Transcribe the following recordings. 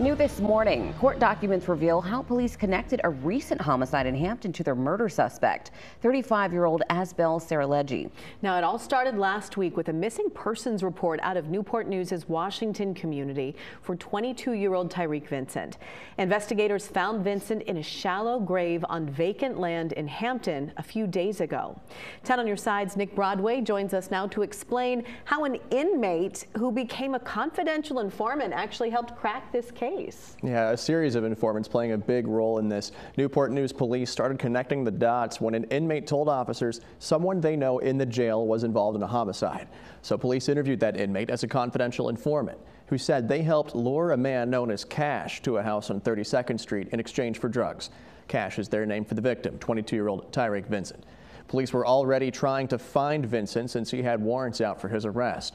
New this morning, court documents reveal how police connected a recent homicide in Hampton to their murder suspect, 35-year-old Azbel Saralegi. Now, it all started last week with a missing persons report out of Newport News' Washington community for 22-year-old Tyreek Vincent. Investigators found Vincent in a shallow grave on vacant land in Hampton a few days ago. 10 on your side's Nick Broadway joins us now to explain how an inmate who became a confidential informant actually helped crack this case case. Yeah, a series of informants playing a big role in this. Newport News police started connecting the dots when an inmate told officers someone they know in the jail was involved in a homicide. So police interviewed that inmate as a confidential informant who said they helped lure a man known as Cash to a house on 32nd Street in exchange for drugs. Cash is their name for the victim, 22-year-old Tyreek Vincent. Police were already trying to find Vincent since he had warrants out for his arrest.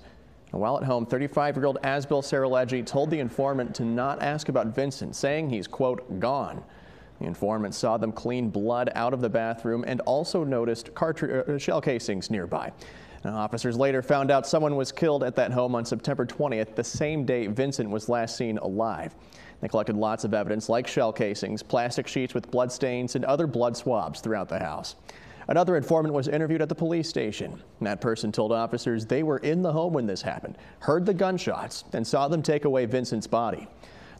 While at home, 35-year-old Azbel Saralegi told the informant to not ask about Vincent, saying he's, quote, gone. The informant saw them clean blood out of the bathroom and also noticed uh, shell casings nearby. Now, officers later found out someone was killed at that home on September 20th, the same day Vincent was last seen alive. They collected lots of evidence like shell casings, plastic sheets with blood stains, and other blood swabs throughout the house. Another informant was interviewed at the police station. That person told officers they were in the home when this happened, heard the gunshots, and saw them take away Vincent's body.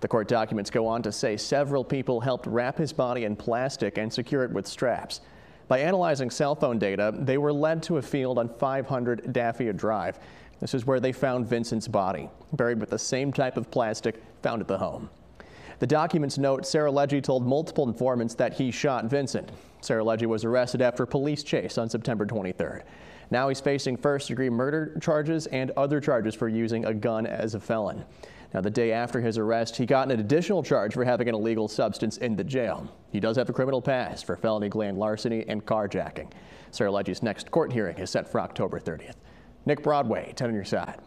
The court documents go on to say several people helped wrap his body in plastic and secure it with straps. By analyzing cell phone data, they were led to a field on 500 Daffia Drive. This is where they found Vincent's body, buried with the same type of plastic found at the home. The documents note Sarah Saralegi told multiple informants that he shot Vincent. Sarah Saralegi was arrested after a police chase on September 23rd. Now he's facing first-degree murder charges and other charges for using a gun as a felon. Now, the day after his arrest, he got an additional charge for having an illegal substance in the jail. He does have a criminal past for felony grand larceny and carjacking. Sarah Saralegi's next court hearing is set for October 30th. Nick Broadway, 10 on your side.